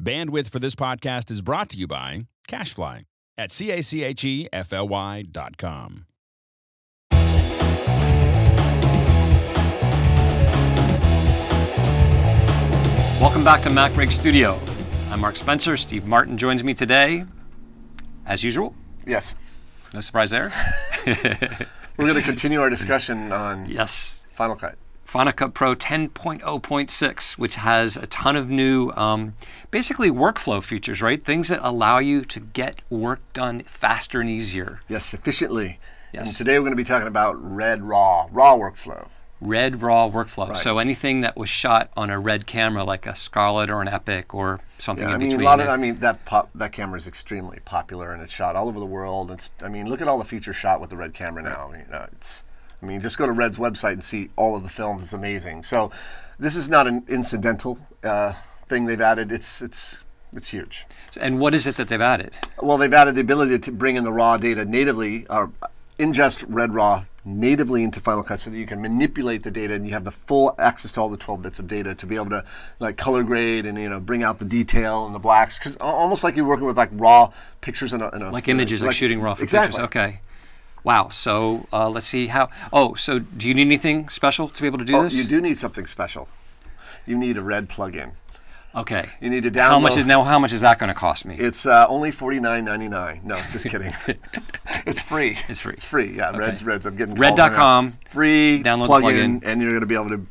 Bandwidth for this podcast is brought to you by CacheFly at C A C H E F L Y dot com. Welcome back to MacBreak Studio. I'm Mark Spencer. Steve Martin joins me today, as usual. Yes. No surprise there. We're going to continue our discussion on yes. Final Cut. Final Cut Pro 10.0.6, which has a ton of new, um, basically workflow features, right? Things that allow you to get work done faster and easier. Yes, efficiently. Yes. And today we're going to be talking about Red Raw, Raw workflow. Red raw workflow. Right. So anything that was shot on a red camera, like a Scarlet or an Epic or something Yeah, I mean, a lot of. I mean, that pop, that camera is extremely popular and it's shot all over the world. It's, I mean, look at all the features shot with the Red camera now. You know, it's, I mean, just go to Red's website and see all of the films. It's amazing. So, this is not an incidental uh, thing they've added. It's, it's, it's huge. and what is it that they've added? Well, they've added the ability to bring in the raw data natively, or ingest Red Raw natively into Final Cut so that you can manipulate the data and you have the full access to all the 12 bits of data to be able to like color grade and you know bring out the detail and the blacks because almost like you're working with like raw pictures in a, in a Like images, like, shooting raw exactly. pictures. Okay. Wow. So uh, let's see how. Oh, so do you need anything special to be able to do this? Oh, this? you do need something special. You need a Red plugin. Okay. You need to download. How much is now? How much is that going to cost me? It's uh, only forty nine ninety nine. No, just kidding. it's free. It's free. It's free. Yeah, Red's Red's. I'm getting Red dot com. Free Download plugin, plugin. and you're going to be able to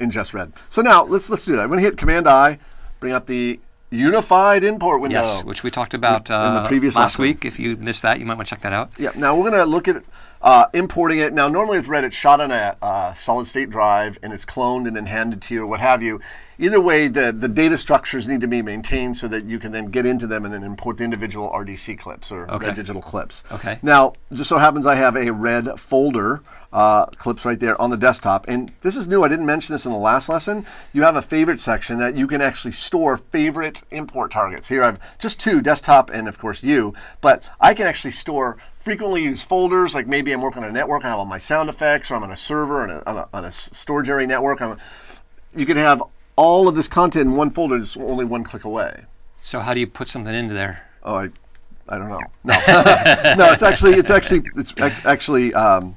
ingest Red. So now let's let's do that. I'm going to hit Command I, bring up the unified import window. Yes, which we talked about uh, In the previous last lesson. week. If you missed that, you might want to check that out. Yeah. Now we're going to look at uh, importing it. Now normally with Red, it's shot on a uh, solid state drive and it's cloned and then handed to you or what have you. Either way, the, the data structures need to be maintained so that you can then get into them and then import the individual RDC clips or Okay. Red digital clips. Okay. Now, just so happens I have a Red folder uh, clips right there on the desktop. And this is new. I didn't mention this in the last lesson. You have a favorite section that you can actually store favorite import targets. Here I have just two, desktop and of course you. But I can actually store frequently used folders, like maybe I'm working on a network, and I have all my sound effects, or I'm on a server on a, on a, on a storage area network. I'm, you can have all of this content in one folder, is only one click away. So how do you put something into there? Oh, I, I don't know. No, no. It's actually, it's actually, it's actually um,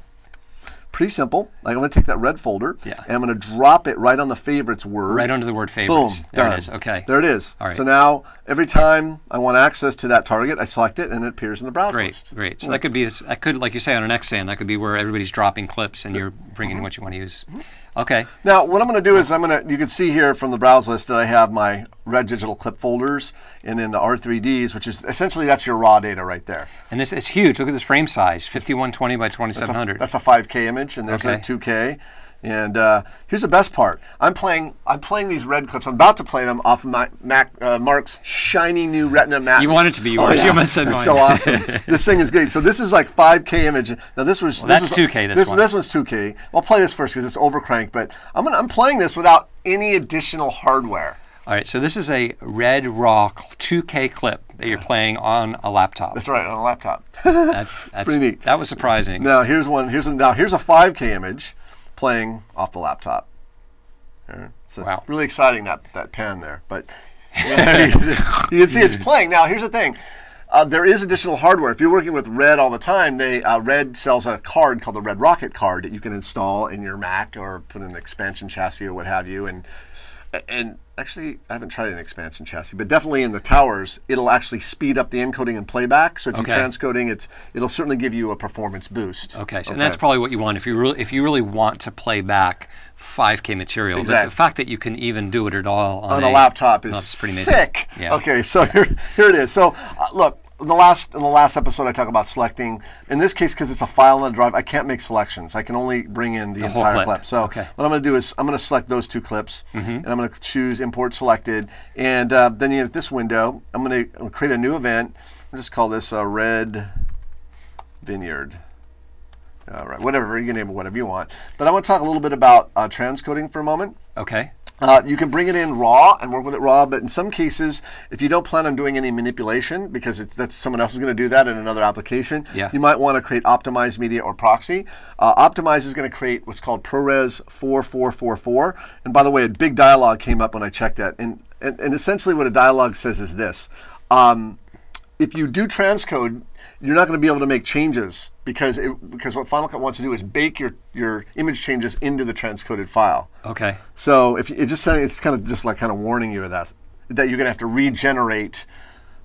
pretty simple. Like I'm going to take that red folder, Yeah. and I'm going to drop it right on the favorites word. Right under the word Boom. favorites. there done. it is. Okay. There it is. All right. So now every time I want access to that target, I select it, and it appears in the browser Great, list. great. So hmm. that could be, I could, like you say, on an XSAN, that could be where everybody's dropping clips and you're bringing mm-hmm. what you want to use. Mm-hmm. Okay. Now, what I'm going to do is I'm going to, you can see here from the browse list that I have my red digital clip folders and then the R3Ds, which is essentially that's your raw data right there. And this is huge. Look at this frame size, 5120 by 2700. That's a 5K image, and there's Okay. a 2K. And uh, here's the best part: I'm playing. I'm playing these red clips. I'm about to play them off of my Mac, uh, Mark's shiny new Retina Mac. You want it to be yours. You almost said mine. so awesome. this thing is great. So this is like 5K image. Now this was Well, this that's was- 2K, this This one. this one's 2K. I'll play this first because it's overcrank. But I'm gonna I'm playing this without any additional hardware. All right, so this is a red raw 2K clip that you're playing on a laptop. That's right on a laptop. That's, that's pretty neat. That was surprising. Now here's one. Here's a, now here's a 5K image playing off the laptop. So Wow. really exciting that that pen there, but you can see it's playing. Now here's the thing. Uh, there is additional hardware. If you're working with Red all the time, they uh, Red sells a card called the Red Rocket card that you can install in your Mac or put in an expansion chassis or what have you. And and actually, I haven't tried an expansion chassis, but definitely in the towers, it'll actually speed up the encoding and playback. So if Okay. you're transcoding, it's it'll certainly give you a performance boost. Okay, so and that's probably what you want if you really if you really want to play back 5K material. The- The, fact that you can even do it at all on, on a laptop is pretty sick. Yeah. Okay, so here, here it is. So uh, look, in the last in the last episode, I talk about selecting. In this case, because it's a file on a drive, I can't make selections. I can only bring in the, whole entire clip. So Okay. What I'm going to do is I'm going to select those two clips, and I'm going to choose import selected, and uh, then you have this window. I'm going to create a new event. I'll just call this uh, red vineyard. All right, whatever you can name it, whatever you want. But I want to talk a little bit about uh, transcoding for a moment. Okay. Uh, you can bring it in raw and work with it raw, but in some cases, if you don't plan on doing any manipulation, because it's that's someone else is going to do that in another application, Yeah. you might want to create optimized media or proxy. Uh, Optimize is going to create what's called ProRes 4444. And by the way, a big dialog came up when I checked that. And and, and essentially what a dialogue says is this. Um, if you do transcode, you're not going to be able to make changes because it, because what Final Cut wants to do is bake your, your image changes into the transcoded file. Okay. So if you- it just it's kind of just like kind of warning you of that that you're going to have to regenerate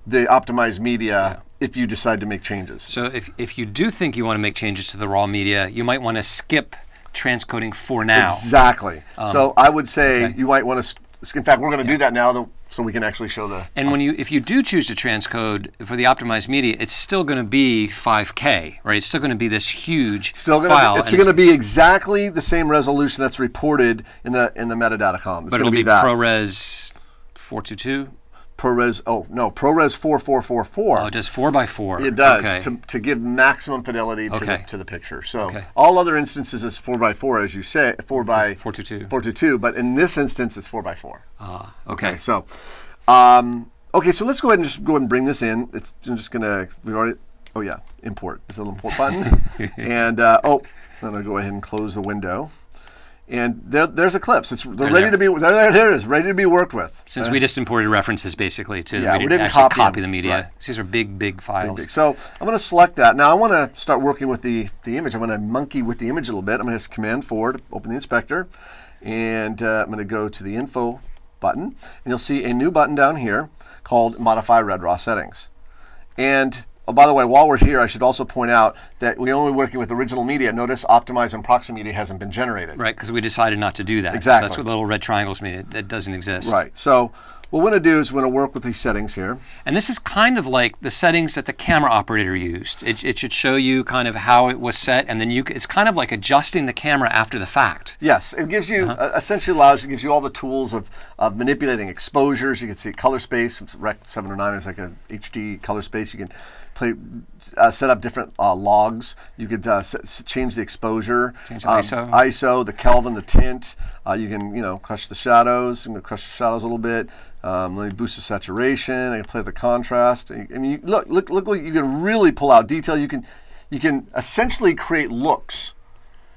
the optimized media if you decide to make changes. So if, if you do think you want to make changes to the raw media, you might want to skip transcoding for now. Exactly. so I would say Um, okay. you might want to. In fact, we're going to do that now, though, so we can actually show the. And when you, if you do choose to transcode for the optimized media, it's still going to be 5K, right? It's still going to be this huge Still going file. to. It's going to be exactly the same resolution that's reported in the in the metadata column. It's but it'll be, be that. ProRes 422. ProRes. Oh no, ProRes four four four four. Oh, it does 4x4. It does Okay. to, to give maximum fidelity to, Okay. the, to the picture. So Okay. all other instances is four by four, as you say, four by 422. four to two. But in this instance, it's four by four. Ah, okay. So um, okay, so let's go ahead and just go ahead and bring this in. It's I'm just gonna we already. Oh yeah, import. There's a little import button, and uh, oh, then I'll go ahead and close the window. And there, there's Eclipse. It's they're, ready there. to be there, there. It is, ready to be worked with. Since we just imported references basically to, Yeah, we we didn't, didn't copy copy, the media. Right. These are big, big files. So I'm going to select that. Now I want to start working with the, the image. I'm going to monkey with the image a little bit. I'm going to hit Command 4 to open the inspector. And uh, I'm going to go to the Info button. And you'll see a new button down here called Modify Red Raw Settings. And oh, by the way, while we're here, I should also point out that we're only working with original media. Notice Optimize and Proxy media hasn't been generated. Right, because we decided not to do that. So Exactly. that's what the little red triangles mean. It, it doesn't exist. Right. So what we're going to do is we're going to work with these settings here. And this is kind of like the settings that the camera operator used. It, it should show you kind of how it was set, and then you. It's kind of like adjusting the camera after the fact. Yes, it gives you uh, essentially allows it gives you all the tools of, of manipulating exposures. You can see color space. Rec 709 is like a HD color space. You can play uh, set up different uh, logs. You could uh, change the exposure, Change the um, ISO. ISO, the Kelvin, the tint. Uh, you can you know crush the shadows. I'm going to crush the shadows a little bit. Um, let me boost the saturation. I can play with the contrast. I mean, you, look, look, look what you can really pull out detail. You can, you can essentially create looks.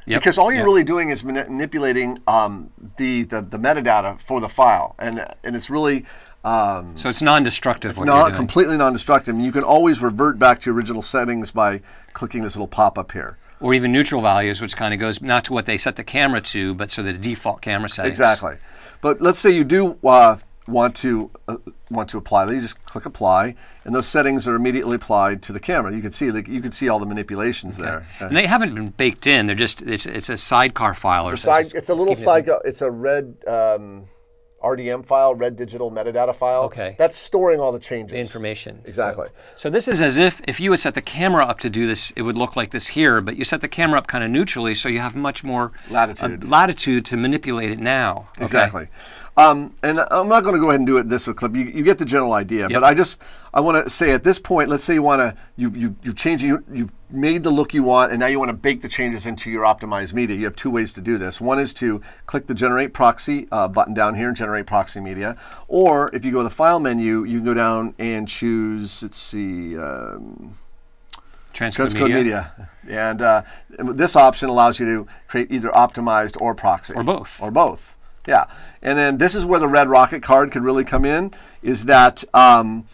Yep. Because all you're Yep. really doing is manipulating um, the, the the metadata for the file, and and it's really um, So it's non-destructive. it's what not completely non-destructive. And you can always revert back to original settings by clicking this little pop-up here. or even neutral values, which kind of goes not to what they set the camera to, but so the default camera settings. Exactly. But let's say you do uh, want to uh, want to apply. You just click apply, and those settings are immediately applied to the camera. You can see like, you can see all the manipulations there. And they haven't been baked in. They're just it's, it's a sidecar file. or It's a, so side, it's a little side. It's a red um, RDM file, red digital metadata file. Okay. That's storing all the changes. information. Exactly. So this is as if if you would set the camera up to do this, it would look like this here, but you set the camera up kind of neutrally, so you have much more uh, Latitude. latitude to manipulate it now. Okay? Exactly. Um, and I'm not going to go ahead and do it in this clip. You, you get the general idea. But I just I want to say at this point, let's say you want to you you you change you you've made the look you want, and now you want to bake the changes into your optimized media. You have two ways to do this. One is to click the generate proxy uh, button down here and generate proxy media, or if you go to the file menu, you can go down and choose. Let's see. Um, Transcode, Transcode media. media. And uh, this option allows you to create either optimized or proxy. Or both. Or both. Yeah. And then this is where the red rocket card could really come in, is that, um,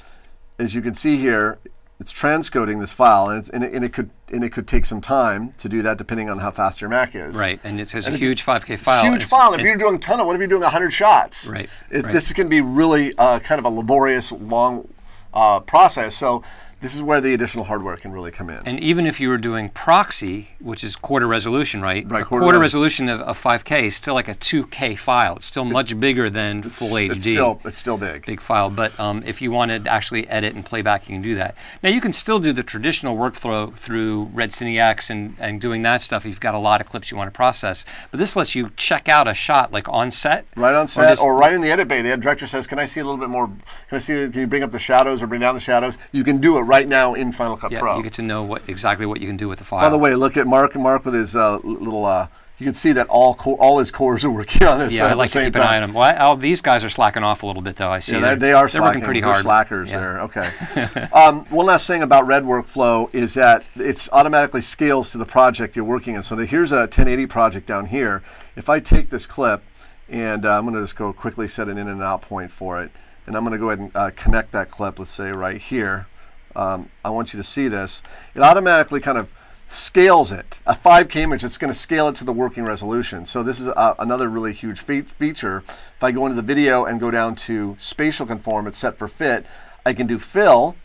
as you can see here, it's transcoding this file, and, it's, and, it, and it could and it could take some time to do that, depending on how fast your Mac is. Right, and it says a huge 5K file. huge It's- file. If you're doing a ton of, what if you're doing 100 shots? Right, It's, right. This can be really uh, kind of a laborious, long uh, process. So this is where the additional hardware can really come in. And even if you were doing proxy, which is quarter resolution, right? Right, A quarter quarter, resolution of, of 5K is still like a 2K file. It's still much bigger than full HD. It's still it's still big. big file. But um, if you wanted to actually edit and playback, you can do that. Now you can still do the traditional workflow through Red CineX and, and doing that stuff. if You've got a lot of clips you want to process. But this lets you check out a shot like on set. Right on set, just- or, right in the edit bay. The director says, "Can I see a little bit more? Can I see? Can you bring up the shadows or bring down the shadows?" You can do it right now in Final Cut Yeah, Pro. you get to know what exactly what you can do with the file. By the way, look at Mark. Mark with his uh, little. Uh, you can see that all co- all his cores are working on this. yeah, I like to keep an eye on them. Well, oh, these guys are slacking off a little bit, though. I see. Yeah, they're- they, are they're slacking. working pretty They're hard. slackers Yeah. there. Okay. um, one last thing about Red Workflow is that it's automatically scales to the project you're working in. So the- here's a 1080 project down here. If I take this clip And uh, I'm going to just go quickly set an in and out point for it. And I'm going to go ahead and uh, connect that clip, let's say right here. Um, I want you to see this. It automatically kind of scales it. A 5K image, it's going to scale it to the working resolution. So this is a, another really huge fe feature. If I go into the video and go down to spatial conform, it's set for fit, I can do fill,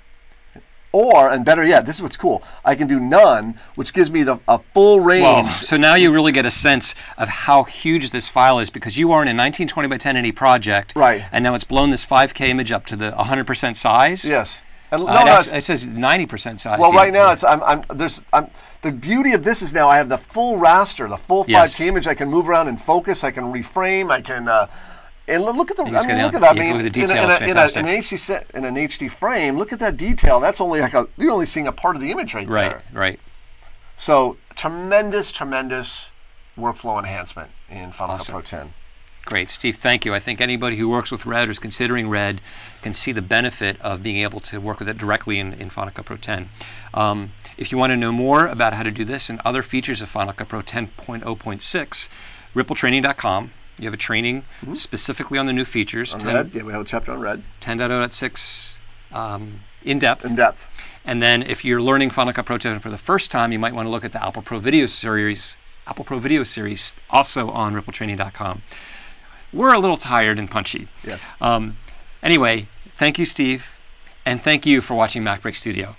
or, and better yet, this is what's cool, I can do none, which gives me the, a full range. So now you really get a sense of how huge this file is because you are in a 1920 by 1080 project. Right. And now it's blown this 5K image up to the 100% size. Yes. And Uh, no, it, no, it says 90% size. Well, right now it's I'm, I'm there's I'm the beauty of this is now I have the full raster, the full 5K Yes. image. I can move around and focus. I can reframe. I can. Uh, and look at the. I mean, look at that. I mean, the in, in, a, in, a, fantastic. in an HD set in an HD frame, look at that detail. That's only like a you're only seeing a part of the image right, Right, there. right. So tremendous, tremendous workflow enhancement in Final Awesome. Cut Pro 10. Great, Steve. Thank you. I think anybody who works with Red or is considering Red can see the benefit of being able to work with it directly in, in Final Cut Pro 10. Um, if you want to know more about how to do this and other features of Final Cut Pro 10.0.6, rippletraining.com. You have a training specifically on the new features, On 10 red, yeah, we have a chapter on red 10.0.6 um, in depth. in depth. And then if you're learning Final Cut Pro 10 for the first time, you might want to look at the Apple Pro Video Series, Apple Pro Video Series, also on rippletraining.com. We're a little tired and punchy. Yes. Um, anyway, thank you, Steve, and thank you for watching MacBreak Studio.